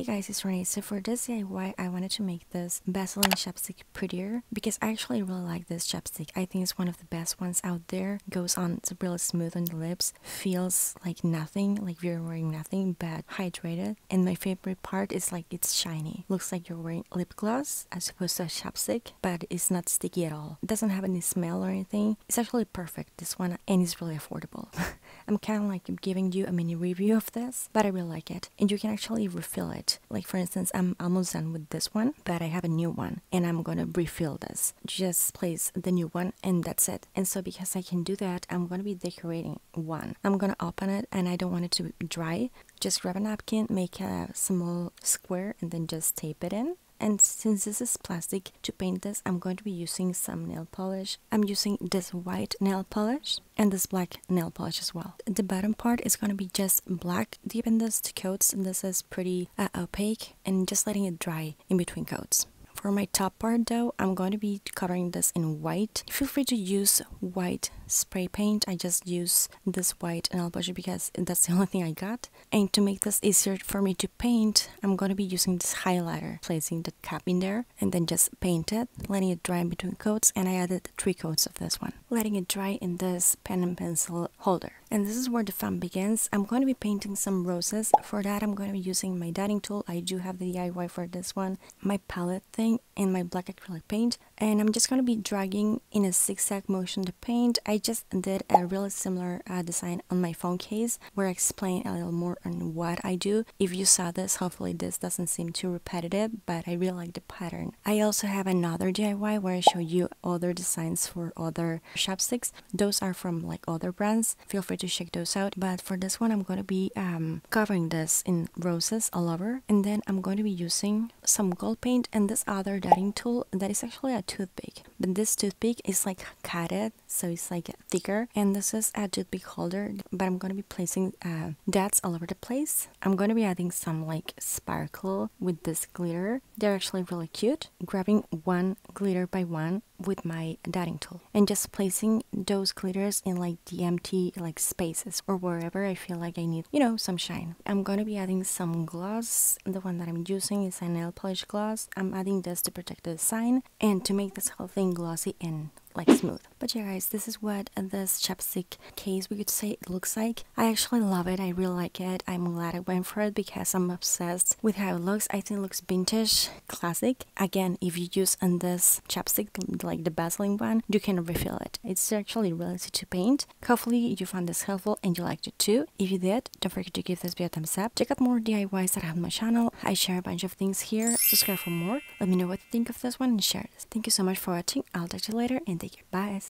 Hey guys, it's Renee. So for this DIY, I wanted to make this Vaseline chapstick prettier because I actually really like this chapstick. I think it's one of the best ones out there. Goes on really smooth on the lips, feels like nothing, like you're wearing nothing, but hydrated. And my favorite part is like it's shiny. Looks like you're wearing lip gloss as opposed to a chapstick, but it's not sticky at all. It doesn't have any smell or anything. It's actually perfect, this one, and it's really affordable. I'm kind of like giving you a mini review of this, but I really like it. And you can actually refill it. Like for instance, I'm almost done with this one, but I have a new one and I'm gonna refill this. Just place the new one and that's it. And so because I can do that, I'm gonna be decorating one. I'm gonna open it and I don't want it to dry. Just grab a napkin, make a small square and then just tape it in and since this is plastic to paint this I'm going to be using some nail polish. I'm using this white nail polish and this black nail polish as well. The bottom part is going to be just black deep in this two coats and this is pretty uh, opaque and just letting it dry in between coats for my top part though, I'm going to be coloring this in white. Feel free to use white spray paint. I just use this white nail polish because that's the only thing I got. And to make this easier for me to paint, I'm going to be using this highlighter, placing the cap in there and then just paint it, letting it dry in between coats and I added three coats of this one. Letting it dry in this pen and pencil holder. And this is where the fun begins. I'm going to be painting some roses. For that, I'm going to be using my dotting tool. I do have the DIY for this one. My palette thing and my black acrylic paint. And I'm just going to be dragging in a zigzag motion the paint. I just did a really similar uh, design on my phone case where I explain a little more on what I do. If you saw this, hopefully this doesn't seem too repetitive, but I really like the pattern. I also have another DIY where I show you other designs for other chapsticks. Those are from like other brands. Feel free to check those out. But for this one, I'm going to be um, covering this in roses all over. And then I'm going to be using some gold paint and this other dotting tool that is actually a toothpick. But this toothpick is like cutted, so it's like thicker. And this is a toothpick holder, but I'm going to be placing uh, dots all over the place. I'm going to be adding some like sparkle with this glitter. They're actually really cute. Grabbing one glitter by one with my dotting tool and just placing those glitters in like the empty like spaces or wherever I feel like I need, you know, some shine. I'm going to be adding some gloss. The one that I'm using is a nail polish gloss. I'm adding this to protect the design and to make this whole thing glossy and like smooth. But yeah guys, this is what this chapstick case we could say it looks like. I actually love it. I really like it. I'm glad I went for it because I'm obsessed with how it looks. I think it looks vintage, classic. Again, if you use on this chapstick like the Vaseline one, you can refill it. It's actually really easy to paint. Hopefully you found this helpful and you liked it too. If you did, don't forget to give this video a thumbs up. Check out more DIYs that I have on my channel. I share a bunch of things here. Subscribe for more. Let me know what you think of this one and share this. Thank you so much for watching. I'll talk to you later and take your Bye.